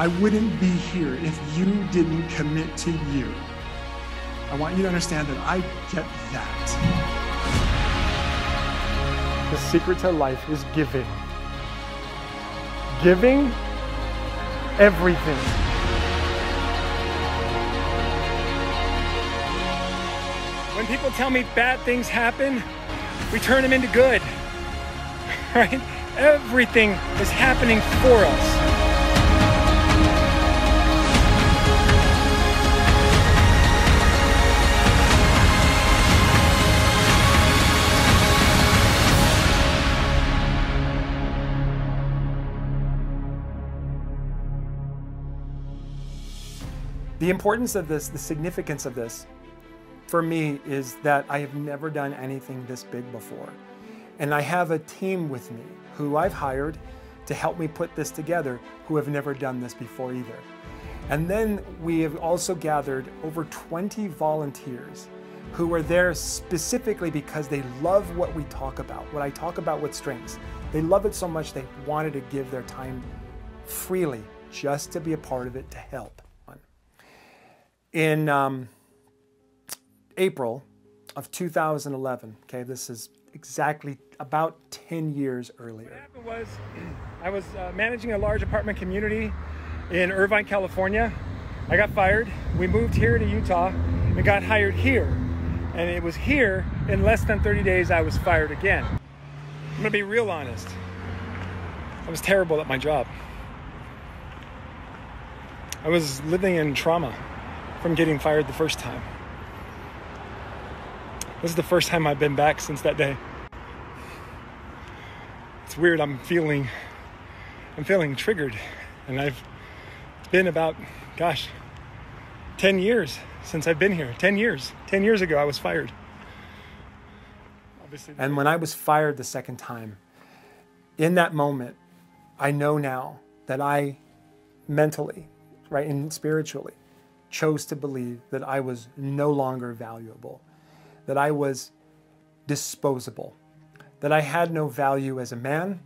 I wouldn't be here if you didn't commit to you. I want you to understand that I get that. The secret to life is giving. Giving everything. When people tell me bad things happen, we turn them into good. Right? Everything is happening for us. The importance of this, the significance of this, for me is that I have never done anything this big before. And I have a team with me who I've hired to help me put this together who have never done this before either. And then we have also gathered over 20 volunteers who are there specifically because they love what we talk about, what I talk about with strengths. They love it so much they wanted to give their time freely just to be a part of it to help in um, April of 2011. Okay, this is exactly about 10 years earlier. What happened was I was uh, managing a large apartment community in Irvine, California. I got fired. We moved here to Utah and got hired here. And it was here in less than 30 days I was fired again. I'm gonna be real honest. I was terrible at my job. I was living in trauma from getting fired the first time. This is the first time I've been back since that day. It's weird. I'm feeling, I'm feeling triggered, and I've been about, gosh, ten years since I've been here. Ten years. Ten years ago, I was fired. Obviously, and when I was fired the second time, in that moment, I know now that I mentally, right, and spiritually, chose to believe that I was no longer valuable, that I was disposable, that I had no value as a man,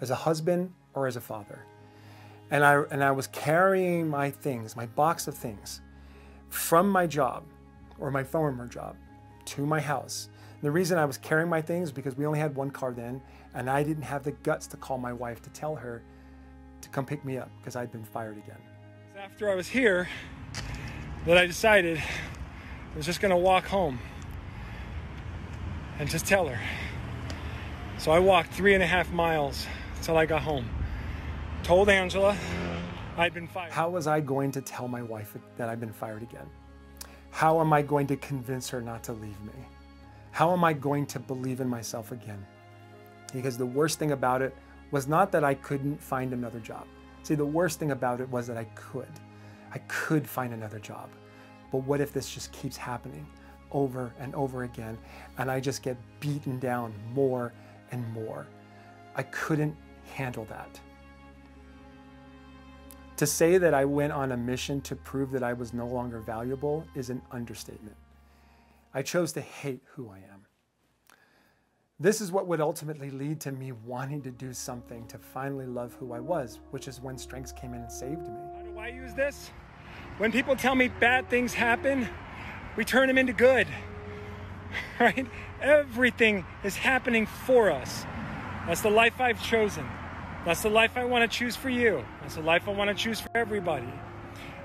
as a husband, or as a father. And I, and I was carrying my things, my box of things, from my job or my former job to my house. And the reason I was carrying my things because we only had one car then, and I didn't have the guts to call my wife to tell her to come pick me up because I'd been fired again. After I was here, that I decided I was just going to walk home and just tell her. So I walked three and a half miles until I got home. Told Angela I'd been fired. How was I going to tell my wife that I'd been fired again? How am I going to convince her not to leave me? How am I going to believe in myself again? Because the worst thing about it was not that I couldn't find another job. See, the worst thing about it was that I could. I could find another job. But what if this just keeps happening over and over again and I just get beaten down more and more? I couldn't handle that. To say that I went on a mission to prove that I was no longer valuable is an understatement. I chose to hate who I am. This is what would ultimately lead to me wanting to do something to finally love who I was, which is when Strengths came in and saved me. I use this? When people tell me bad things happen, we turn them into good. Right? Everything is happening for us. That's the life I've chosen. That's the life I want to choose for you. That's the life I want to choose for everybody.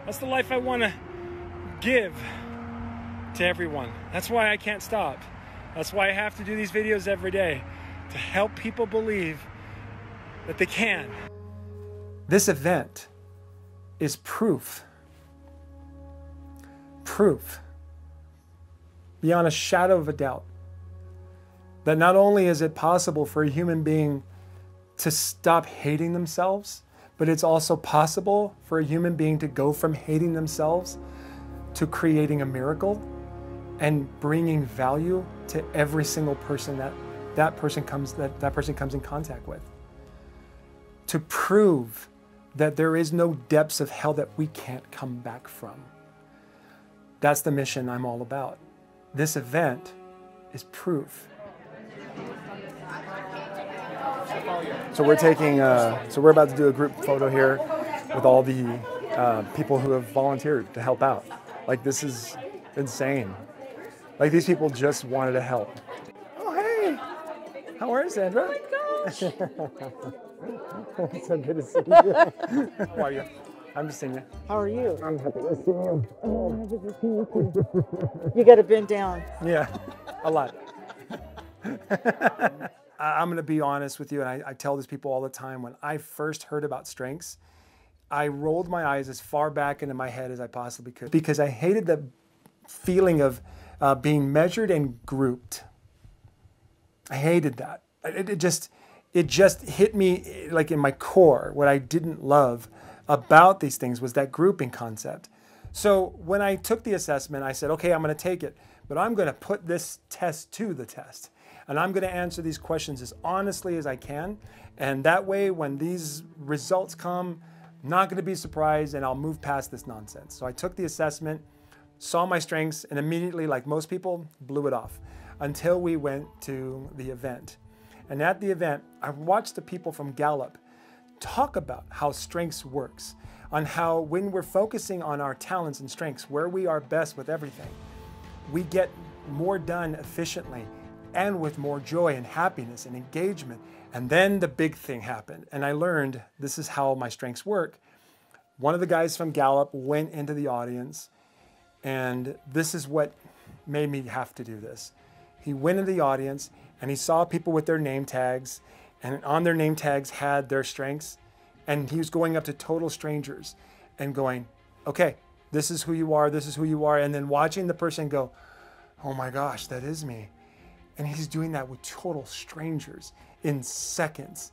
That's the life I want to give to everyone. That's why I can't stop. That's why I have to do these videos every day to help people believe that they can. This event is proof. Proof, beyond a shadow of a doubt, that not only is it possible for a human being to stop hating themselves, but it's also possible for a human being to go from hating themselves to creating a miracle and bringing value to every single person that that person comes that, that person comes in contact with. To prove that there is no depths of hell that we can't come back from that's the mission I'm all about. This event is proof. So we're taking, uh, so we're about to do a group photo here with all the uh, people who have volunteered to help out. Like this is insane. Like these people just wanted to help. Oh hey, how are you, Sandra? Oh my gosh. so good to see you. how are you? I'm just seeing you. How are you? I'm happy to see you. Oh, I'm happy to see you too. you got to bend down. Yeah, a lot. I'm going to be honest with you, and I, I, tell these people all the time. When I first heard about strengths, I rolled my eyes as far back into my head as I possibly could because I hated the feeling of uh, being measured and grouped. I hated that. It, it just it just hit me like in my core. What I didn't love about these things was that grouping concept. So when I took the assessment, I said, okay, I'm going to take it, but I'm going to put this test to the test. And I'm going to answer these questions as honestly as I can. And that way, when these results come, I'm not going to be surprised and I'll move past this nonsense. So I took the assessment, saw my strengths, and immediately, like most people, blew it off until we went to the event. And at the event, I watched the people from Gallup talk about how strengths works, on how when we're focusing on our talents and strengths, where we are best with everything, we get more done efficiently and with more joy and happiness and engagement. And then the big thing happened. And I learned this is how my strengths work. One of the guys from Gallup went into the audience, and this is what made me have to do this. He went into the audience and he saw people with their name tags, and on their name tags had their strengths. And he was going up to total strangers and going, okay, this is who you are, this is who you are. And then watching the person go, oh my gosh, that is me. And he's doing that with total strangers in seconds.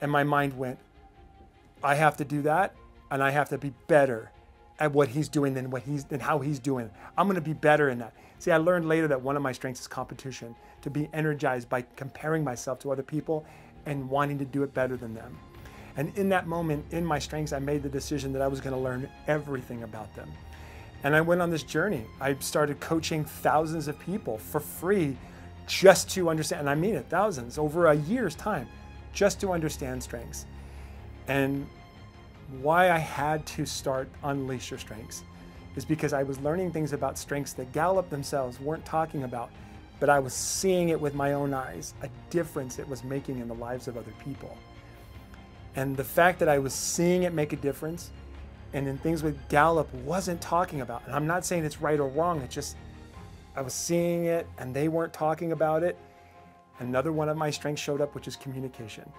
And my mind went, I have to do that and I have to be better at what he's doing than what he's than how he's doing. I'm going to be better in that. See, I learned later that one of my strengths is competition, to be energized by comparing myself to other people and wanting to do it better than them. And in that moment, in my strengths, I made the decision that I was going to learn everything about them. And I went on this journey. I started coaching thousands of people for free just to understand, and I mean it, thousands, over a year's time, just to understand strengths. And why I had to start Unleash Your Strengths is because I was learning things about strengths that Gallup themselves weren't talking about, but I was seeing it with my own eyes, a difference it was making in the lives of other people. And the fact that I was seeing it make a difference and in things with Gallup wasn't talking about, and I'm not saying it's right or wrong, it's just I was seeing it and they weren't talking about it. Another one of my strengths showed up, which is communication.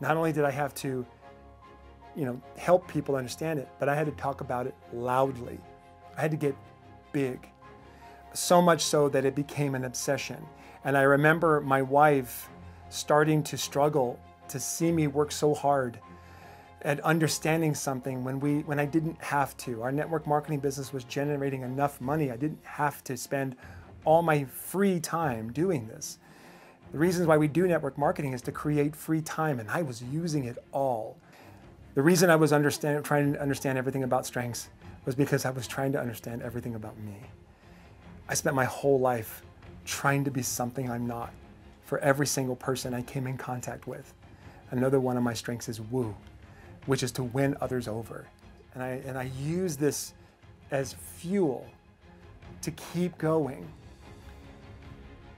Not only did I have to, you know, help people understand it, but I had to talk about it loudly. I had to get big. So much so that it became an obsession. And I remember my wife starting to struggle to see me work so hard at understanding something when we when I didn't have to. Our network marketing business was generating enough money. I didn't have to spend all my free time doing this. The reasons why we do network marketing is to create free time, and I was using it all. The reason I was trying to understand everything about strengths was because I was trying to understand everything about me. I spent my whole life trying to be something I'm not for every single person I came in contact with. Another one of my strengths is woo which is to win others over. And I, and I use this as fuel to keep going.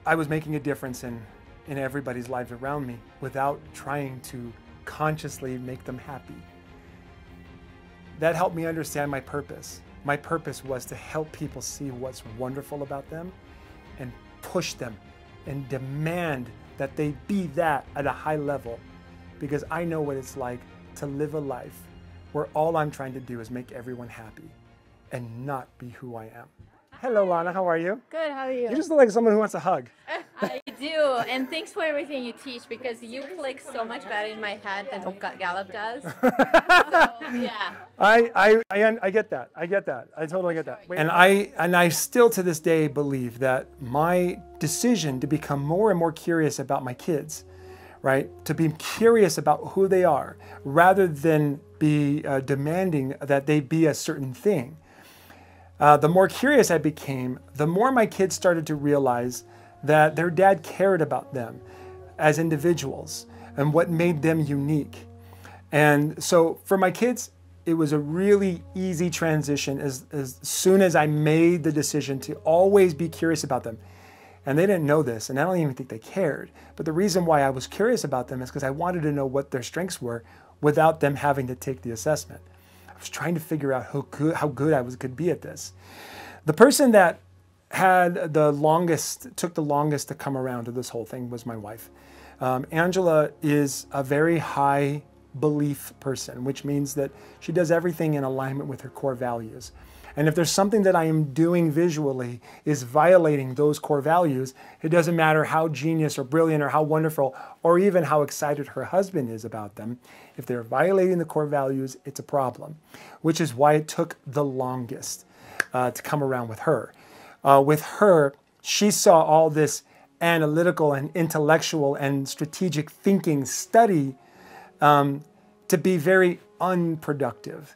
I was making a difference in, in everybody's lives around me without trying to consciously make them happy. That helped me understand my purpose. My purpose was to help people see what's wonderful about them and push them and demand that they be that at a high level because I know what it's like to live a life where all I'm trying to do is make everyone happy and not be who I am. Hello, Lana. How are you? Good. How are you? You just look like someone who wants a hug. I do, and thanks for everything you teach because you click so much better in my head than Gallup does. so, yeah. I, I, I, I get that. I get that. I totally get that. And I and I still to this day believe that my decision to become more and more curious about my kids right? To be curious about who they are rather than be uh, demanding that they be a certain thing. Uh, the more curious I became, the more my kids started to realize that their dad cared about them as individuals and what made them unique. And so for my kids, it was a really easy transition as, as soon as I made the decision to always be curious about them. And they didn't know this, and I don't even think they cared. But the reason why I was curious about them is because I wanted to know what their strengths were without them having to take the assessment. I was trying to figure out how good, how good I was could be at this. The person that had the longest, took the longest to come around to this whole thing was my wife. Um, Angela is a very high belief person, which means that she does everything in alignment with her core values. And if there's something that I am doing visually is violating those core values, it doesn't matter how genius or brilliant or how wonderful or even how excited her husband is about them. If they're violating the core values, it's a problem, which is why it took the longest uh, to come around with her. Uh, with her, she saw all this analytical and intellectual and strategic thinking study um, to be very unproductive.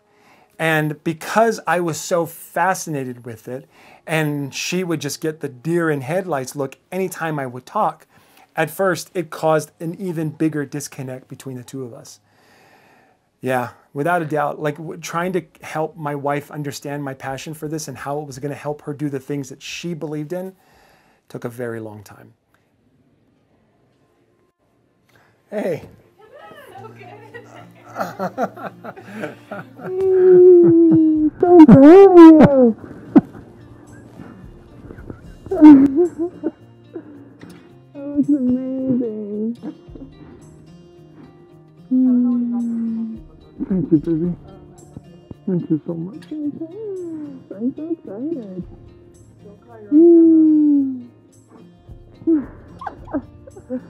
And because I was so fascinated with it, and she would just get the deer in headlights look anytime I would talk, at first it caused an even bigger disconnect between the two of us. Yeah, without a doubt, like trying to help my wife understand my passion for this and how it was going to help her do the things that she believed in took a very long time. Hey. so proud of you. that was amazing. Thank you, baby. Thank you so much. I'm so excited. Mm.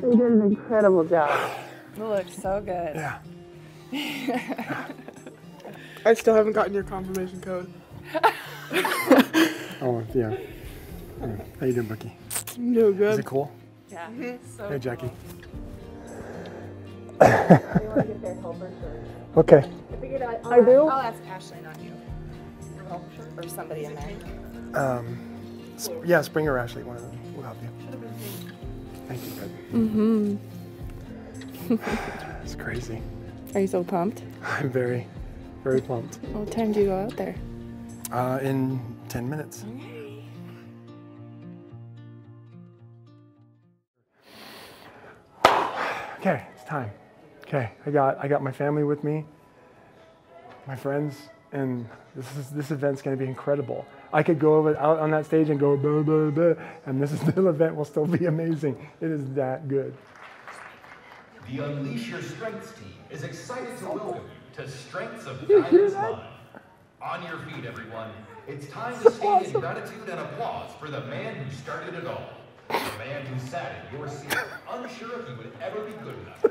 You did an incredible job. It looks so good. Yeah. I still haven't gotten your confirmation code. oh, yeah. How you doing, Bucky? I'm doing good. Is it cool? Yeah. Mm-hmm. So hey, Jackie. Cool. okay. I figured I, I do. I'll ask Ashley, not you. Or somebody in there. Um, yeah, Spring or Ashley, one of them will help you. Thank you, baby. Mm-hmm. it's crazy. Are you so pumped? I'm very, very pumped. What time do you go out there? Uh, in 10 minutes. Okay, it's time. Okay, I got I got my family with me, my friends, and this is this event's going to be incredible. I could go over, out on that stage and go blah blah blah, and this little event will still be amazing. It is that good. The Unleash Your Strengths team is excited to welcome you to Strengths of Guidance Live. On your feet, everyone. It's time to stand in gratitude and applause for the man who started it all. The man who sat in your seat, unsure if he would ever be good enough.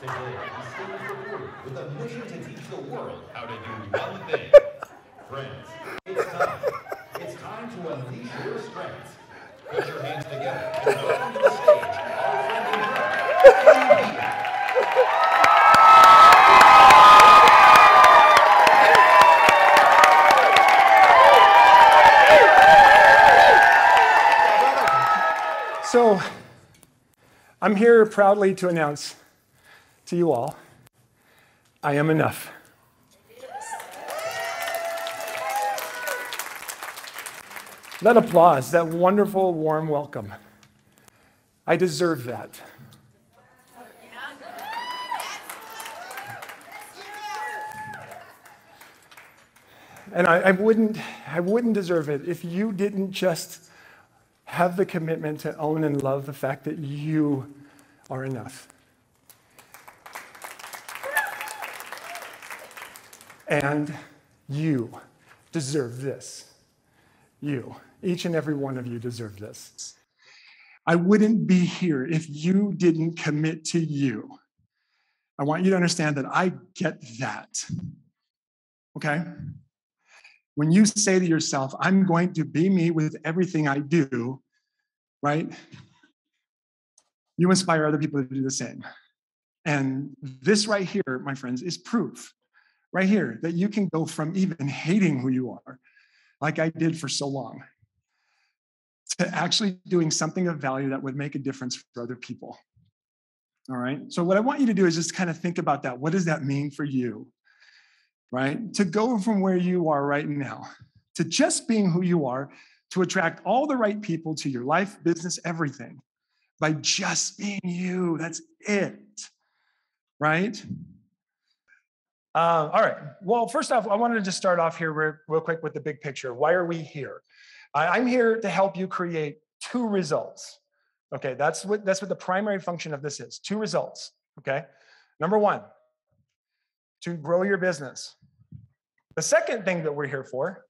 Today, he stands before you with a mission to teach the world how to do one thing. Friends, it's time. It's time to unleash your strengths. Put your hands together and welcome to the stage So, I'm here proudly to announce to you all I am enough. That applause, that wonderful, warm welcome. I deserve that. And I, I, wouldn't, I wouldn't deserve it if you didn't just have the commitment to own and love the fact that you are enough. And you deserve this. You, each and every one of you, deserve this. I wouldn't be here if you didn't commit to you. I want you to understand that I get that. Okay? When you say to yourself, I'm going to be me with everything I do, right? You inspire other people to do the same. And this right here, my friends, is proof right here that you can go from even hating who you are, like I did for so long, to actually doing something of value that would make a difference for other people. All right. So, what I want you to do is just kind of think about that. What does that mean for you? right? To go from where you are right now to just being who you are, to attract all the right people to your life, business, everything by just being you. That's it, right? Uh, all right. Well, first off, I wanted to just start off here real, real quick with the big picture. Why are we here? I, I'm here to help you create two results. Okay, that's what that's what the primary function of this is. Two results. Okay. Number one, to grow your business. The second thing that we're here for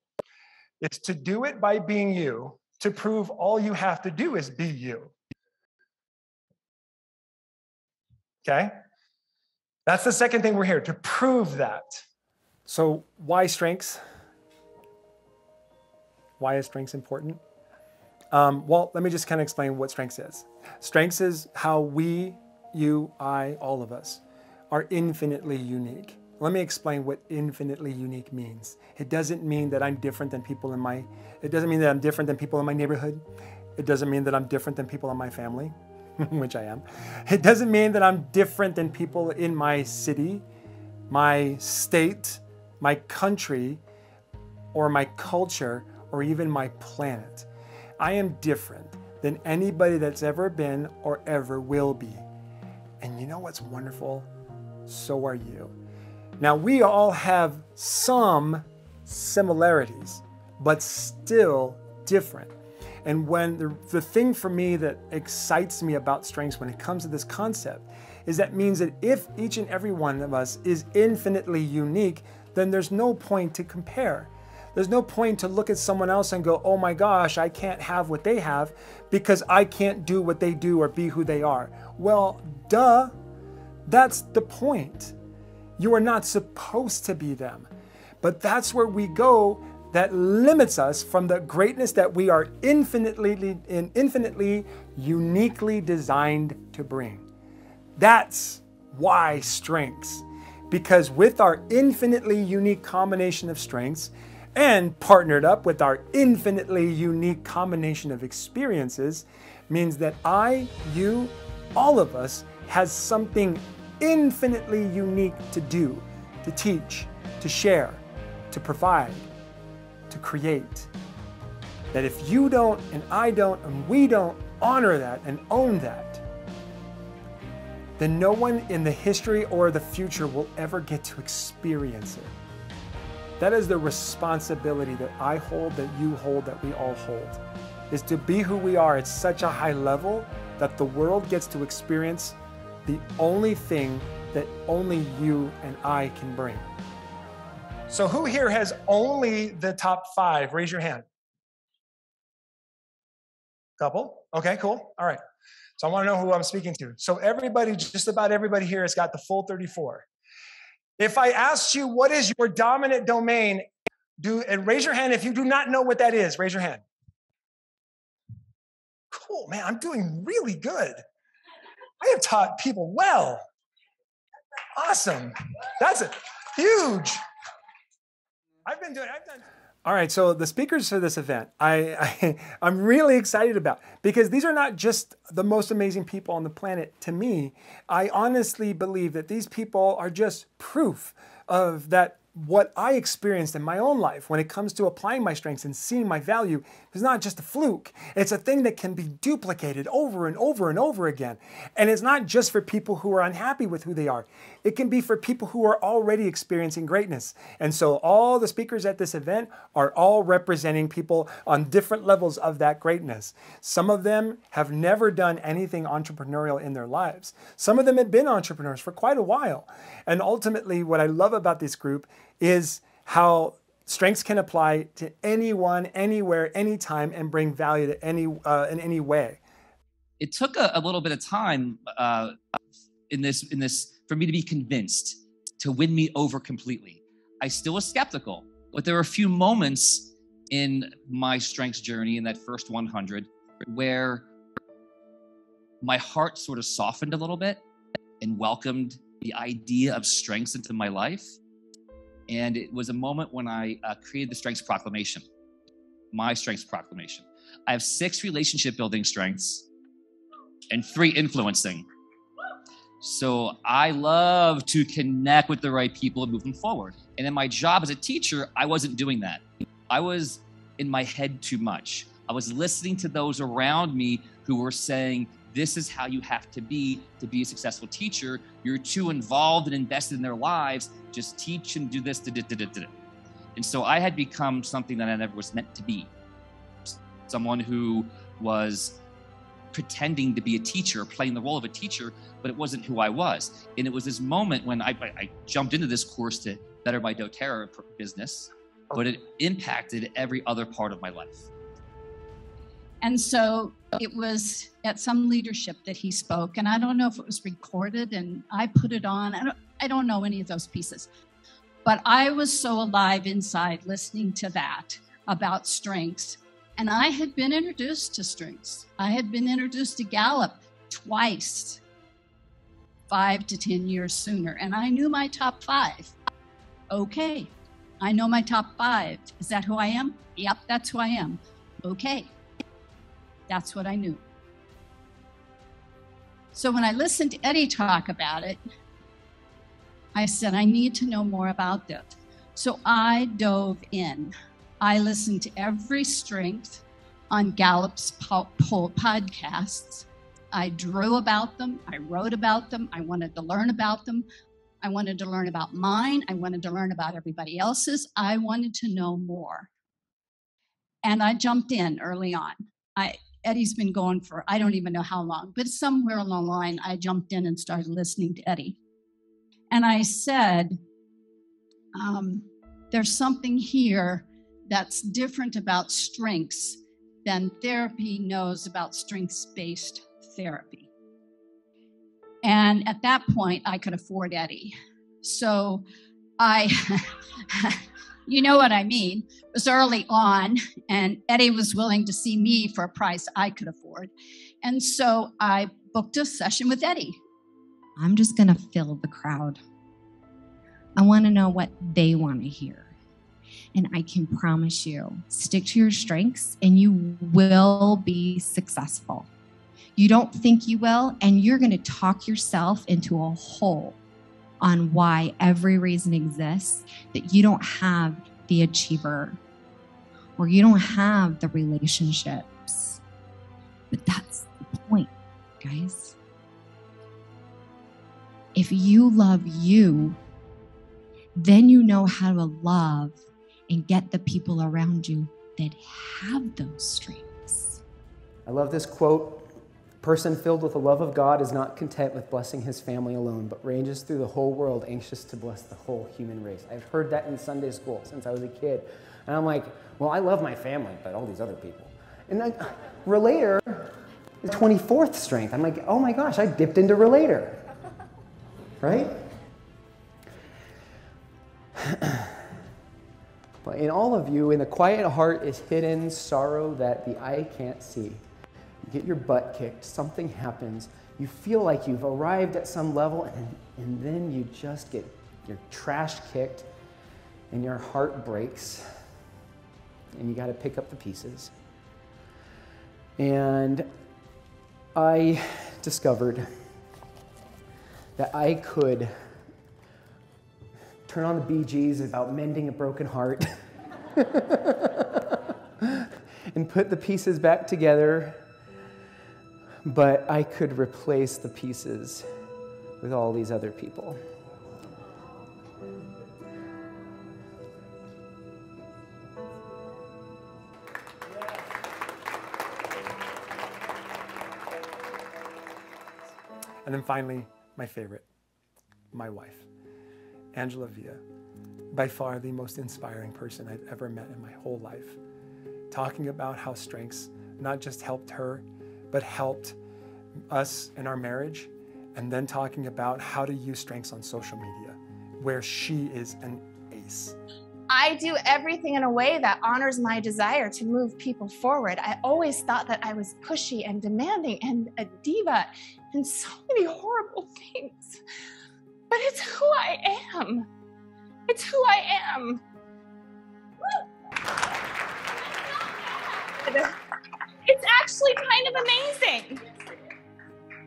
is to do it by being you, to prove all you have to do is be you. Okay? That's the second thing we're here to prove that. So, why strengths? Why is strengths important? Um, well, let me just kind of explain what strengths is. Strengths is how we, you, I, all of us, are infinitely unique. Let me explain what infinitely unique means. It doesn't mean that I'm different than people in my, it doesn't mean that I'm different than people in my neighborhood. It doesn't mean that I'm different than people in my family, which I am. It doesn't mean that I'm different than people in my city, my state, my country, or my culture, or even my planet. I am different than anybody that's ever been or ever will be. And you know what's wonderful? So are you. Now, we all have some similarities, but still different. And when the, the thing for me that excites me about strengths when it comes to this concept is that means that if each and every one of us is infinitely unique, then there's no point to compare. There's no point to look at someone else and go, oh my gosh, I can't have what they have because I can't do what they do or be who they are. Well, duh, that's the point. You are not supposed to be them. But that's where we go that limits us from the greatness that we are infinitely, infinitely uniquely designed to bring. That's why strengths. Because with our infinitely unique combination of strengths, and partnered up with our infinitely unique combination of experiences means that I, you, all of us has something infinitely unique to do, to teach, to share, to provide, to create. That if you don't, and I don't, and we don't honor that and own that, then no one in the history or the future will ever get to experience it. That is the responsibility that I hold, that you hold, that we all hold, is to be who we are at such a high level that the world gets to experience the only thing that only you and I can bring. So, who here has only the top five? Raise your hand. Couple? Okay, cool. All right. So, I want to know who I'm speaking to. So, everybody, just about everybody here has got the full 34. If I asked you what is your dominant domain, do and raise your hand if you do not know what that is. Raise your hand. Cool, man. I'm doing really good. I have taught people well. Awesome. That's it. Huge. I've been doing, I've done. All right, so the speakers for this event, I, I, I'm really excited about because these are not just the most amazing people on the planet to me. I honestly believe that these people are just proof of that what I experienced in my own life when it comes to applying my strengths and seeing my value is not just a fluke. It's a thing that can be duplicated over and over and over again. And it's not just for people who are unhappy with who they are. It can be for people who are already experiencing greatness. And so all the speakers at this event are all representing people on different levels of that greatness. Some of them have never done anything entrepreneurial in their lives. Some of them have been entrepreneurs for quite a while. And ultimately, what I love about this group is how strengths can apply to anyone, anywhere, anytime, and bring value to any uh, in any way. It took a, a little bit of time uh, in this in this for me to be convinced to win me over completely. I still was skeptical, but there were a few moments in my strengths journey in that first 100 where my heart sort of softened a little bit and welcomed the idea of strengths into my life and it was a moment when I uh, created the Strengths Proclamation, my Strengths Proclamation. I have six relationship building strengths and three influencing. So I love to connect with the right people and move them forward. And in my job as a teacher, I wasn't doing that. I was in my head too much. I was listening to those around me who were saying, this is how you have to be to be a successful teacher. You're too involved and invested in their lives. Just teach and do this. Da, da, da, and so I had become something that I never was meant to be someone who was pretending to be a teacher, playing the role of a teacher, but it wasn't who I was. And it was this moment when I, I jumped into this course to better my doTERRA business, but it impacted every other part of my life. And so it was at some leadership that he spoke, and I don't know if it was recorded and I put it on. I don't, I don't know any of those pieces. But I was so alive inside listening to that about strengths. And I had been introduced to strengths. I had been introduced to Gallup twice, five to 10 years sooner. And I knew my top five. Okay, I know my top five. Is that who I am? Yep, that's who I am. Okay, that's what I knew. So when I listened to Eddie talk about it, I said, I need to know more about this. So I dove in. I listened to every strength on Gallup's poll podcasts. I drew about them. I wrote about them. I wanted to learn about them. I wanted to learn about mine. I wanted to learn about everybody else's. I wanted to know more. And I jumped in early on. I, Eddie's been going for, I don't even know how long, but somewhere along the line, I jumped in and started listening to Eddie. And I said, um, There's something here that's different about strengths than therapy knows about strengths based therapy. And at that point, I could afford Eddie. So I, you know what I mean, it was early on, and Eddie was willing to see me for a price I could afford. And so I booked a session with Eddie. I'm just going to fill the crowd. I want to know what they want to hear. And I can promise you, stick to your strengths and you will be successful. You don't think you will, and you're going to talk yourself into a hole on why every reason exists that you don't have the achiever or you don't have the relationships. But that's the point, guys. If you love you, then you know how to love and get the people around you that have those strengths. I love this quote. Person filled with the love of God is not content with blessing his family alone, but ranges through the whole world anxious to bless the whole human race. I've heard that in Sunday school since I was a kid. And I'm like, well, I love my family, but all these other people. And then Relator is 24th strength. I'm like, oh my gosh, I dipped into Relator. Right? but in all of you, in the quiet heart is hidden sorrow that the eye can't see. You get your butt kicked, something happens, you feel like you've arrived at some level, and, and then you just get your trash kicked, and your heart breaks, and you got to pick up the pieces. And I discovered that I could turn on the Gees about mending a broken heart, and put the pieces back together. But I could replace the pieces with all these other people. And then finally, my favorite, my wife. Angela Villa, by far the most inspiring person I've ever met in my whole life, talking about how strengths not just helped her, but helped us in our marriage, and then talking about how to use strengths on social media, where she is an ace. I do everything in a way that honors my desire to move people forward. I always thought that I was pushy and demanding and a diva and so many horrible things but it's who I am. It's who I am. It's actually kind of amazing.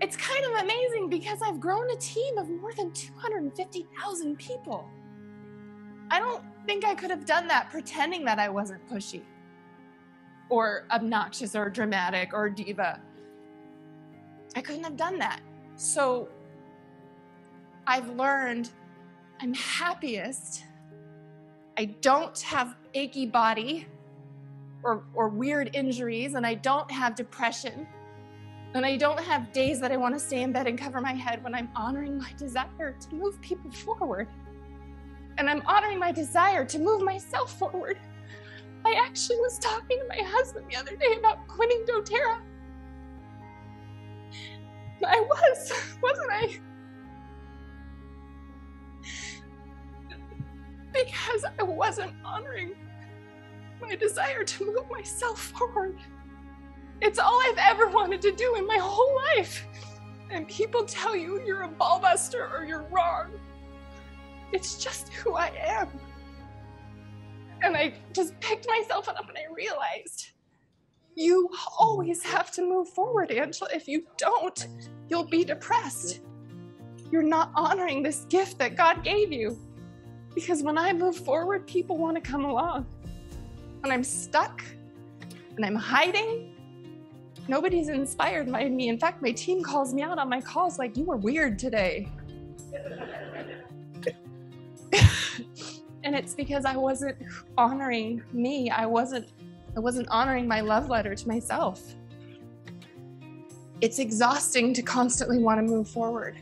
it's kind of amazing because I've grown a team of more than 250,000 people. I don't think I could have done that pretending that I wasn't pushy or obnoxious or dramatic or diva. I couldn't have done that. So I've learned I'm happiest. I don't have achy body or, or weird injuries, and I don't have depression. And I don't have days that I want to stay in bed and cover my head when I'm honoring my desire to move people forward. And I'm honoring my desire to move myself forward. I actually was talking to my husband the other day about quitting doTERRA. I was, wasn't I? Because I wasn't honoring my desire to move myself forward. It's all I've ever wanted to do in my whole life. And people tell you you're a ballbuster or you're wrong. It's just who I am. And I just picked myself up and I realized you always have to move forward, Angela. If you don't, you'll be depressed. You're not honoring this gift that God gave you. Because when I move forward, people want to come along. When I'm stuck and I'm hiding, nobody's inspired by me. In fact, my team calls me out on my calls like, you were weird today. and it's because I wasn't honoring me. I wasn't I wasn't honoring my love letter to myself. It's exhausting to constantly want to move forward.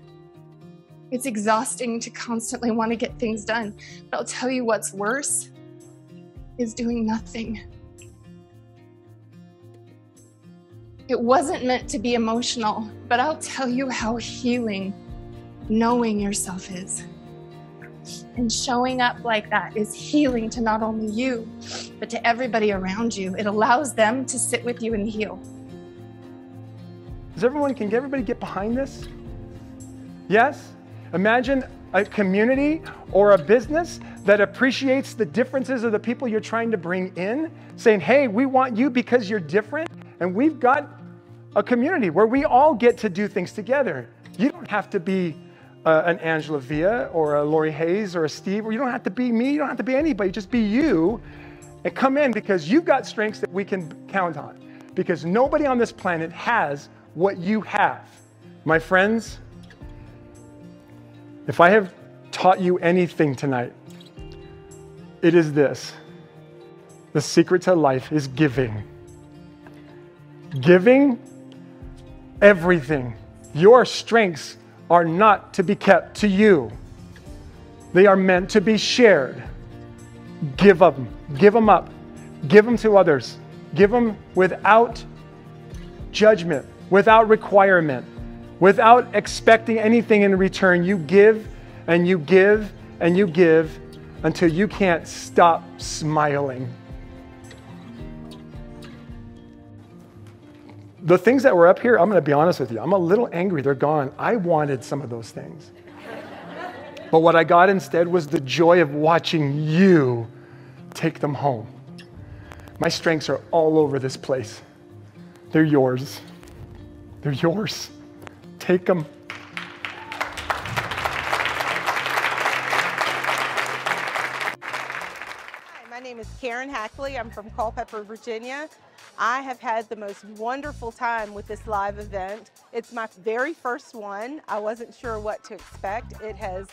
It's exhausting to constantly want to get things done. But I'll tell you what's worse is doing nothing. It wasn't meant to be emotional, but I'll tell you how healing knowing yourself is. And showing up like that is healing to not only you, but to everybody around you. It allows them to sit with you and heal. Does everyone, can everybody get behind this? Yes? Imagine a community or a business that appreciates the differences of the people you're trying to bring in, saying, hey, we want you because you're different. And we've got a community where we all get to do things together. You don't have to be uh, an Angela Villa or a Lori Hayes or a Steve, or you don't have to be me, you don't have to be anybody, just be you and come in because you've got strengths that we can count on. Because nobody on this planet has what you have. My friends, if I have taught you anything tonight, it is this the secret to life is giving. Giving everything. Your strengths are not to be kept to you, they are meant to be shared. Give them, give them up, give them to others, give them without judgment, without requirement, without expecting anything in return. You give and you give and you give until you can't stop smiling. the things that were up here, I'm going to be honest with you, I'm a little angry they're gone. I wanted some of those things. but what I got instead was the joy of watching you take them home. My strengths are all over this place. They're yours. They're yours. Take them. Hi, my name is Karen Hackley. I'm from Culpeper, Virginia. I have had the most wonderful time with this live event. It's my very first one. I wasn't sure what to expect. It has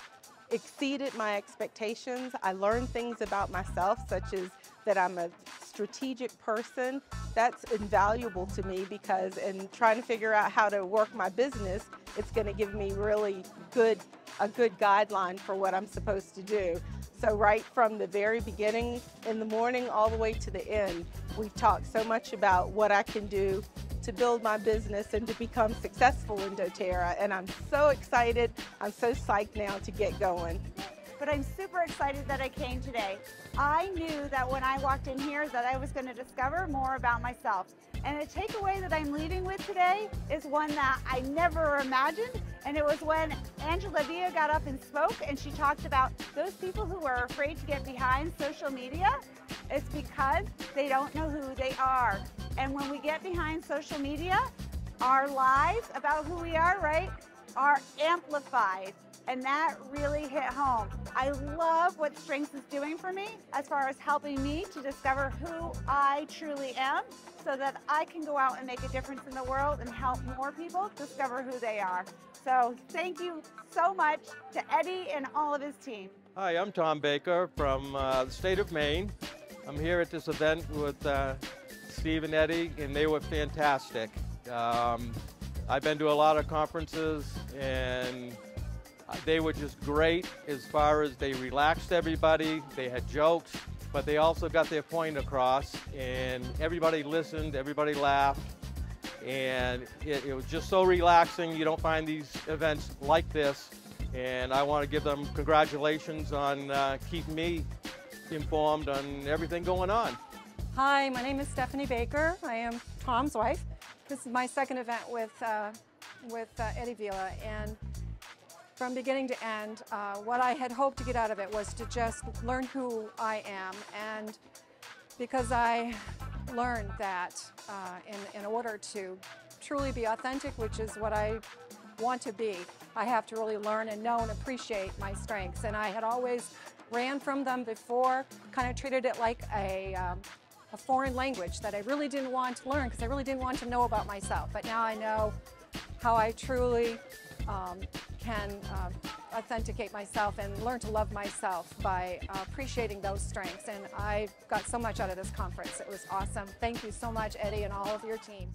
exceeded my expectations. I learned things about myself, such as that I'm a strategic person. That's invaluable to me because in trying to figure out how to work my business, it's going to give me really good a good guideline for what I'm supposed to do. So right from the very beginning in the morning all the way to the end, we've talked so much about what I can do to build my business and to become successful in doTERRA. And I'm so excited. I'm so psyched now to get going. But I'm super excited that I came today. I knew that when I walked in here that I was going to discover more about myself. And the takeaway that I'm leaving with today is one that I never imagined. And it was when Angela Villa got up and spoke and she talked about those people who are afraid to get behind social media. It's because they don't know who they are. And when we get behind social media, our lives about who we are, right, are amplified. And that really hit home. I love what Strengths is doing for me as far as helping me to discover who I truly am so that I can go out and make a difference in the world and help more people discover who they are. So thank you so much to Eddie and all of his team. Hi, I'm Tom Baker from uh, the state of Maine. I'm here at this event with uh, Steve and Eddie, and they were fantastic. Um, I've been to a lot of conferences, and they were just great as far as they relaxed everybody. They had jokes, but they also got their point across, and everybody listened, everybody laughed, and it, it was just so relaxing. You don't find these events like this, and I want to give them congratulations on uh, keeping me informed on everything going on. Hi, my name is Stephanie Baker. I am Tom's wife. This is my second event with, uh, with uh, Eddie Villa, and from beginning to end, uh, what I had hoped to get out of it was to just learn who I am, and because I learned that uh, in, in order to truly be authentic, which is what I want to be, I have to really learn and know and appreciate my strengths. And I had always ran from them before, kind of treated it like a, um, a foreign language that I really didn't want to learn because I really didn't want to know about myself. But now I know how I truly um, can uh, authenticate myself and learn to love myself by uh, appreciating those strengths. And I got so much out of this conference. It was awesome. Thank you so much, Eddie, and all of your team.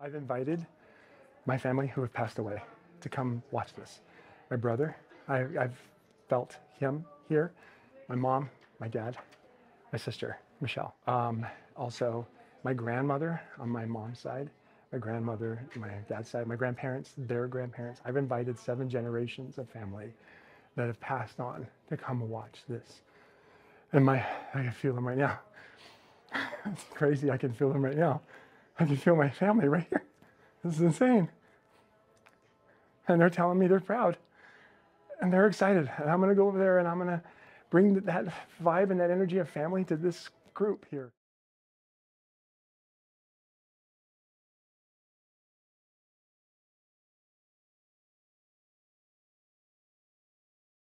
I've invited my family who have passed away to come watch this. My brother, I, have felt him here. My mom, my dad, my sister, Michelle. Um, also, my grandmother on my mom's side, my grandmother, my dad's side, my grandparents, their grandparents. I've invited seven generations of family that have passed on to come watch this. And my, I can feel them right now. it's crazy. I can feel them right now. I can feel my family right here. This is insane. And they're telling me they're proud. And they're excited. And I'm going to go over there and I'm going to bring that vibe and that energy of family to this group here.